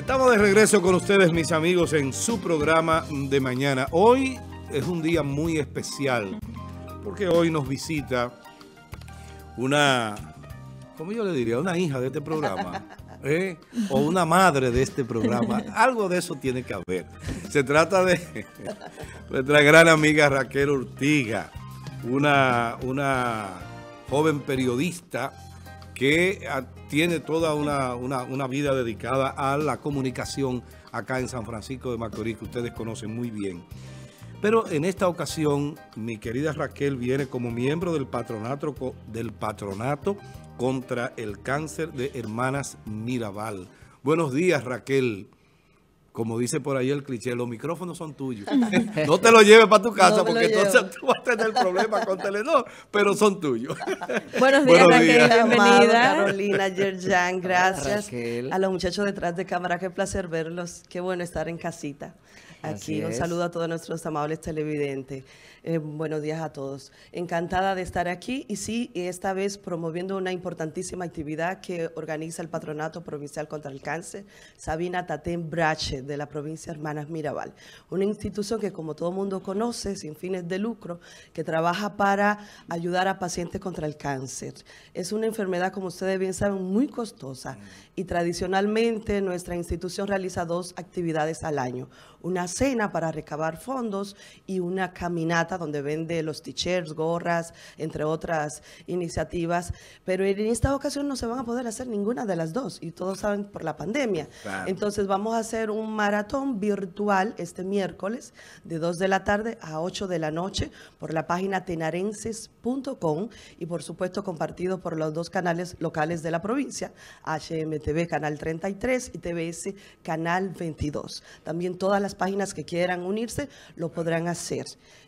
Estamos de regreso con ustedes, mis amigos, en su programa de mañana. Hoy es un día muy especial, porque hoy nos visita una, ¿cómo yo le diría? Una hija de este programa. ¿eh? O una madre de este programa. Algo de eso tiene que haber. Se trata de nuestra gran amiga Raquel Ortiga, una, una joven periodista que tiene toda una, una, vida dedicada a la comunicación acá en San Francisco de Macorís, que ustedes conocen muy bien. Pero en esta ocasión, mi querida Raquel viene como miembro del patronato, del patronato contra el cáncer de Hermanas Mirabal. Buenos días, Raquel como dice por ahí el cliché, los micrófonos son tuyos. no te los lleves para tu casa porque entonces tú vas a tener problemas con Telenor, pero son tuyos. Buenos días, Raquel, bienvenida. Carolina, Yerjan, gracias. A los muchachos detrás de cámara, qué placer verlos. Qué bueno estar en casita. Aquí un saludo a todos nuestros amables televidentes. Eh, buenos días a todos. Encantada de estar aquí y sí, esta vez promoviendo una importantísima actividad que organiza el Patronato Provincial contra el Cáncer, Sabina Tatén Brache, de la provincia Hermanas Mirabal. Una institución que, como todo mundo conoce, sin fines de lucro, que trabaja para ayudar a pacientes contra el cáncer. Es una enfermedad, como ustedes bien saben, muy costosa y tradicionalmente nuestra institución realiza dos actividades al año. Una cena para recabar fondos y una caminata donde vende los t-shirts, gorras, entre otras iniciativas. Pero en esta ocasión no se van a poder hacer ninguna de las dos y todos saben por la pandemia. Entonces vamos a hacer un maratón virtual este miércoles de 2 de la tarde a 8 de la noche por la página tenarenses.com y por supuesto compartido por los dos canales locales de la provincia, HMTV Canal 33 y TBS Canal 22. También todas las páginas que quieran unirse lo podrán hacer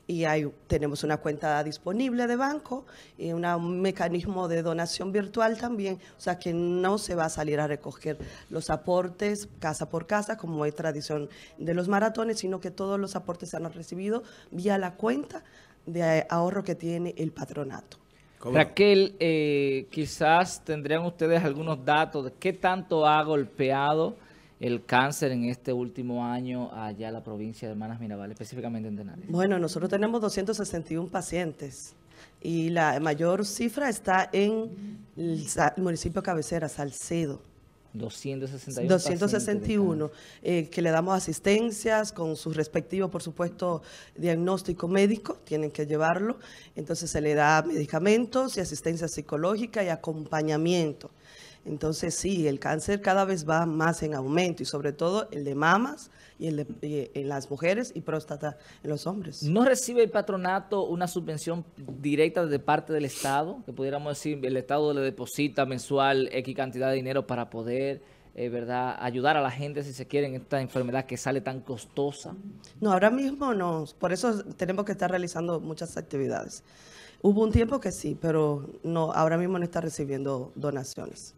y hay, tenemos una cuenta disponible de banco y un mecanismo de donación virtual también, o sea que no se va a salir a recoger los aportes casa por casa, como es tradición de los maratones, sino que todos los aportes se han recibido vía la cuenta de ahorro que tiene el patronato. Raquel, eh, quizás tendrían ustedes algunos datos de qué tanto ha golpeado el cáncer en este último año allá en la provincia de Hermanas Mirabal, específicamente en Tenares? Bueno, nosotros tenemos 261 pacientes y la mayor cifra está en el, municipio cabecera, Salcedo. 261. 261, eh, que le damos asistencias con su respectivo, por supuesto, diagnóstico médico, tienen que llevarlo. Entonces se le da medicamentos y asistencia psicológica y acompañamiento. Entonces sí, el cáncer cada vez va más en aumento y sobre todo el de mamas y el de, en las mujeres y próstata en los hombres. ¿No recibe el patronato una subvención directa de parte del Estado? Que pudiéramos decir, el Estado le deposita mensual X cantidad de dinero para poder... Eh, ¿verdad? ayudar a la gente si se quiere en esta enfermedad que sale tan costosa? No, ahora mismo no. Por eso tenemos que estar realizando muchas actividades. Hubo un tiempo que sí, pero no, ahora mismo no está recibiendo donaciones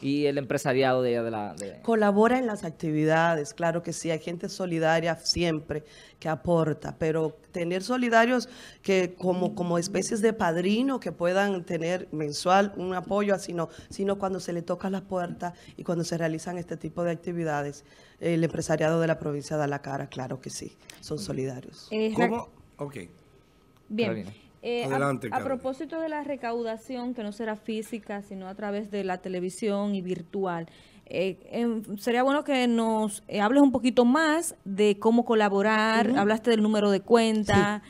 y el empresariado de, de la... Colabora en las actividades, claro que sí, hay gente solidaria siempre que aporta, pero tener solidarios que como, como especies de padrino que puedan tener mensual un apoyo así no, sino cuando se le toca la puerta y cuando se realizan este tipo de actividades, el empresariado de la provincia da la cara, claro que sí, son solidarios. Eh, ¿Cómo? Ok. Bien. Eh, a, propósito de la recaudación, que no será física, sino a través de la televisión y virtual, eh, em, sería bueno que nos eh, hables un poquito más de cómo colaborar. Hablaste del número de cuenta,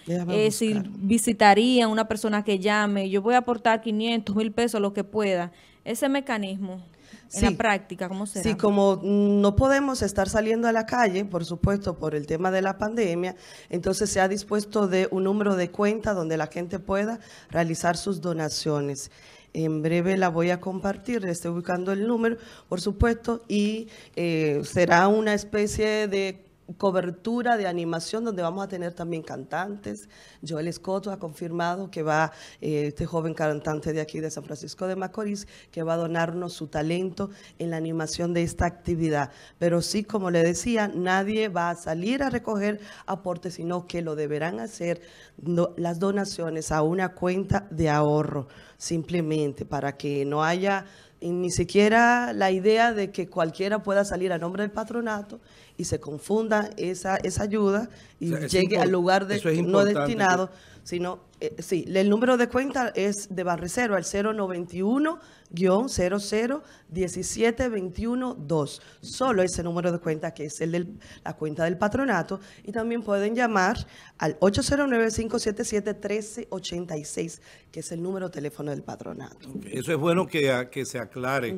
si visitaría una persona que llame, yo voy a aportar 500 mil pesos, lo que pueda. Ese mecanismo en la práctica, ¿cómo será? Sí, como no podemos estar saliendo a la calle, por supuesto, por el tema de la pandemia, entonces se ha dispuesto de un número de cuenta donde la gente pueda realizar sus donaciones. En breve la voy a compartir, estoy buscando el número, por supuesto, y eh, será una especie de cobertura de animación donde vamos a tener también cantantes. Joel Escoto ha confirmado que va, eh, este joven cantante de aquí de San Francisco de Macorís, que va a donarnos su talento en la animación de esta actividad. Pero sí, como le decía, nadie va a salir a recoger aportes, sino que lo deberán hacer las donaciones a una cuenta de ahorro, simplemente para que no haya ni siquiera la idea de que cualquiera pueda salir a nombre del patronato y se confunda esa, esa ayuda y llegue al lugar de, no destinado, sino, eh, sí, el número de cuenta es de Barreserva, el 091 00 17 21 2. Solo ese número de cuenta que es el de la cuenta del patronato. Y también pueden llamar al 809-577-1386, que es el número de teléfono del patronato. Eso es bueno que, que se aclare.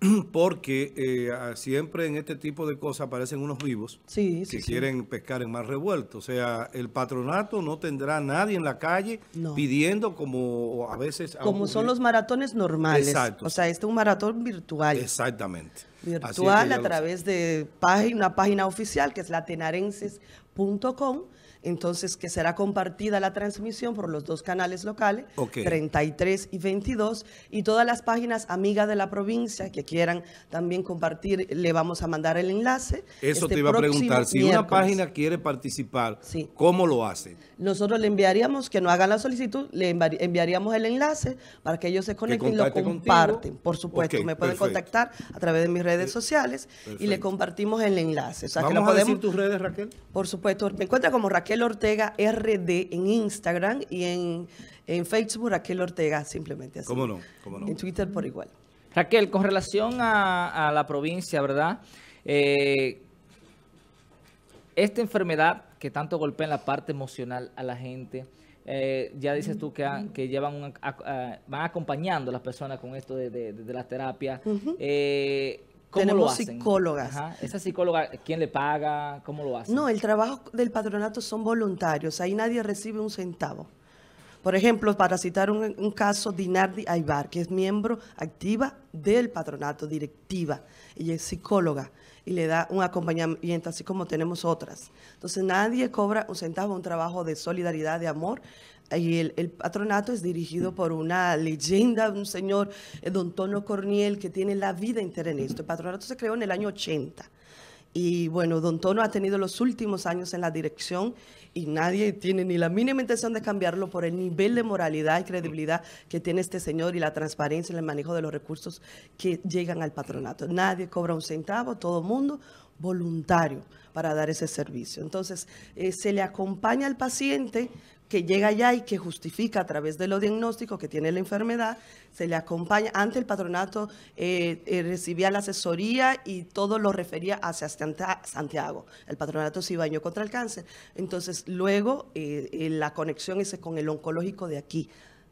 porque eh, siempre en este tipo de cosas aparecen unos vivos que quieren pescar en mar revuelto. O sea, el patronato no tendrá nadie en la calle pidiendo como a veces... Como son los maratones normales. Exacto. O sea, este es un maratón virtual. Exactamente. Virtual a través de página, una página oficial que es latenarenses.com entonces que será compartida la transmisión por los dos canales locales, 33 y 22, y todas las páginas amigas de la provincia que quieran también compartir, le vamos a mandar el enlace. Eso este te iba a preguntar, si una página quiere participar, ¿cómo lo hace? Nosotros le enviaríamos, que no hagan la solicitud, le enviaríamos el enlace para que ellos se conecten y lo comparten. Por supuesto, me pueden contactar a través de mis redes sociales y le compartimos el enlace. ¿Vamos a decir tus redes, Raquel? Por supuesto, me encuentra como Raquel Ortega RD en Instagram y en, Facebook Raquel Ortega simplemente así. ¿Cómo no? ¿Cómo En Twitter por igual. Raquel, con relación a, la provincia, ¿verdad? Eh, esta enfermedad que tanto golpea en la parte emocional a la gente, eh, ya dices tú que, que llevan van acompañando a las personas con esto de, la terapia. Tenemos psicólogas. Esa psicóloga, ¿quién le paga? ¿Cómo lo hace? No, el trabajo del patronato son voluntarios. Ahí nadie recibe un centavo. Por ejemplo, para citar un, caso, Dinardi Aybar, que es miembro activa del patronato, directiva. Ella es psicóloga y le da un acompañamiento, así como tenemos otras. Entonces, nadie cobra un centavo, un trabajo de solidaridad, de amor, y el, patronato es dirigido por una leyenda, un señor, eh, don Tono Corniel, que tiene la vida entera en esto. El patronato se creó en el año 80. Y bueno, don Tono ha tenido los últimos años en la dirección y nadie tiene ni la mínima intención de cambiarlo por el nivel de moralidad y credibilidad que tiene este señor y la transparencia en el manejo de los recursos que llegan al patronato. Nadie cobra un centavo, todo mundo voluntario para dar ese servicio. Entonces, eh, se le acompaña al paciente que llega allá y que justifica a través de los diagnósticos que tiene la enfermedad, se le acompaña, ante el patronato eh, eh, recibía la asesoría y todo lo refería hacia Santiago. El patronato se bañó contra el cáncer. Entonces, luego eh, la conexión es con el oncológico de aquí,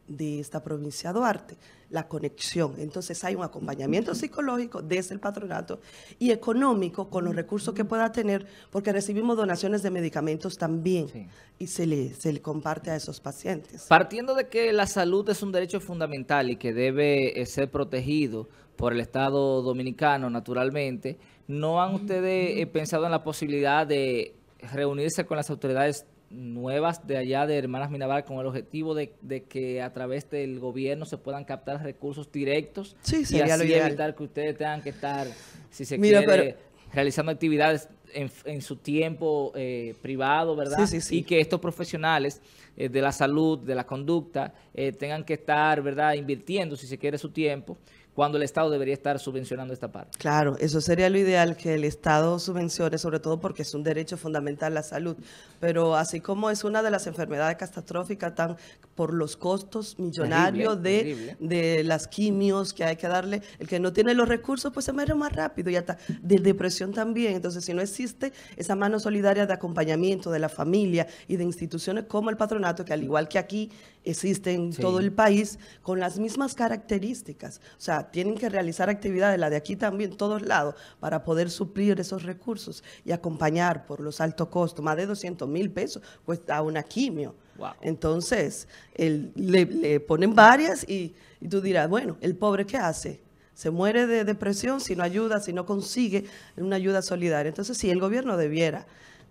de esta provincia de Duarte la conexión. Entonces hay un acompañamiento psicológico desde el patronato y económico con los recursos que pueda tener, porque recibimos donaciones de medicamentos también y se le, se le comparte a esos pacientes. Partiendo de que la salud es un derecho fundamental y que debe eh, ser protegido por el Estado dominicano, naturalmente, ¿no han ustedes eh, pensado en la posibilidad de reunirse con las autoridades nuevas de allá de Hermanas Minabar con el objetivo de, que a través del gobierno se puedan captar recursos directos y así evitar que ustedes tengan que estar, si se quiere, realizando actividades en, su tiempo eh, privado, ¿verdad? y que estos profesionales eh, de la salud, de la conducta, eh, tengan que estar, ¿verdad?, invirtiendo, si se quiere, su tiempo cuando el Estado debería estar subvencionando esta parte. Claro, eso sería lo ideal, que el Estado subvencione, sobre todo porque es un derecho fundamental la salud. Pero así como es una de las enfermedades catastróficas, tan por los costos millonarios de, de las quimios que hay que darle, el que no tiene los recursos, pues se muere más rápido y hasta de depresión también. Entonces, si no existe esa mano solidaria de acompañamiento de la familia y de instituciones como el patronato, que al igual que aquí existe en todo el país, con las mismas características. O sea, tienen que realizar actividades, la de aquí también, todos lados, para poder suplir esos recursos y acompañar por los altos costos. Más de 200 mil pesos cuesta una quimio. Entonces, le, ponen varias y, y tú dirás, bueno, ¿el pobre qué hace? se muere de depresión si no ayuda, si no consigue una ayuda solidaria. Entonces, sí, el gobierno debiera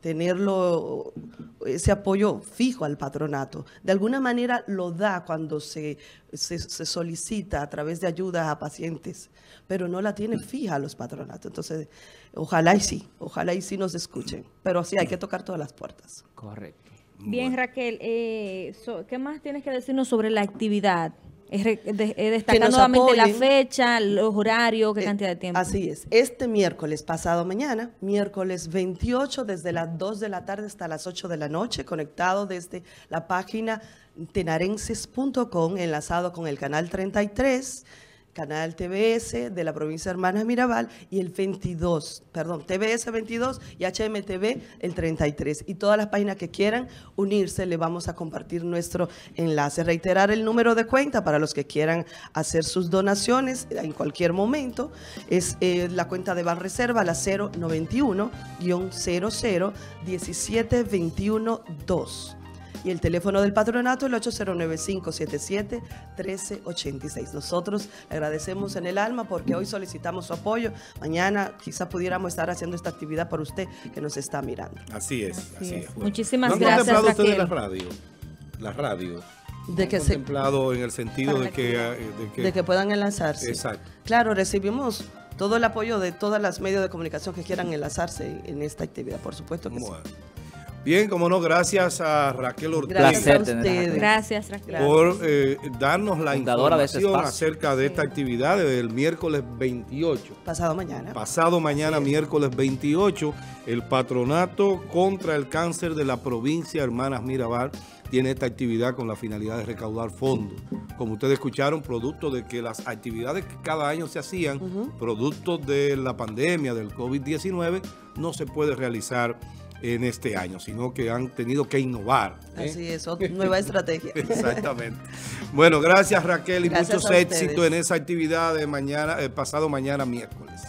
tenerlo, ese apoyo fijo al patronato. De alguna manera lo da cuando se, se, solicita a través de ayudas a pacientes, pero no la tiene fija a los patronatos. Entonces, ojalá y sí, ojalá y sí nos escuchen. Pero sí, hay que tocar todas las puertas. Correcto. Bien, Raquel, eh, ¿qué más tienes que decirnos sobre la actividad? Destacar nuevamente la fecha, los horarios, qué eh, cantidad de tiempo. Así es. Este miércoles, pasado mañana, miércoles 28, desde las 2 de la tarde hasta las 8 de la noche, conectado desde la página tenarenses.com, enlazado con el canal 33 Canal TBS de la provincia de Hermanas Mirabal y el 22, perdón, TBS 22 y HMTV el 33. Y todas las páginas que quieran unirse, le vamos a compartir nuestro enlace. Reiterar el número de cuenta para los que quieran hacer sus donaciones en cualquier momento. Es eh, la cuenta de Banreserva, la 091-00 2 y el teléfono del patronato el 809-577-1386. Nosotros le agradecemos en el alma porque hoy solicitamos su apoyo. Mañana quizá pudiéramos estar haciendo esta actividad por usted que nos está mirando. Así es, así, es. Muchísimas ¿No gracias. contemplado usted la radio? La radio. De que contemplado en el sentido de que, de que, de que puedan enlazarse. Exacto. Claro, recibimos todo el apoyo de todas las medios de comunicación que quieran enlazarse en esta actividad, por supuesto que sí. Bien, como no, gracias a Raquel Ortega. Gracias a Gracias, Raquel. Por eh, darnos la información acerca de esta actividad del miércoles 28. Pasado mañana. Pasado mañana, miércoles 28, el Patronato contra el Cáncer de la provincia Hermanas Mirabal tiene esta actividad con la finalidad de recaudar fondos. Como ustedes escucharon, producto de que las actividades que cada año se hacían, producto de la pandemia del COVID-19, no se puede realizar en este año, sino que han tenido que innovar. ¿eh? Así es, nueva estrategia. Exactamente. Bueno, gracias Raquel y muchos éxitos en esa actividad de mañana, el pasado mañana miércoles.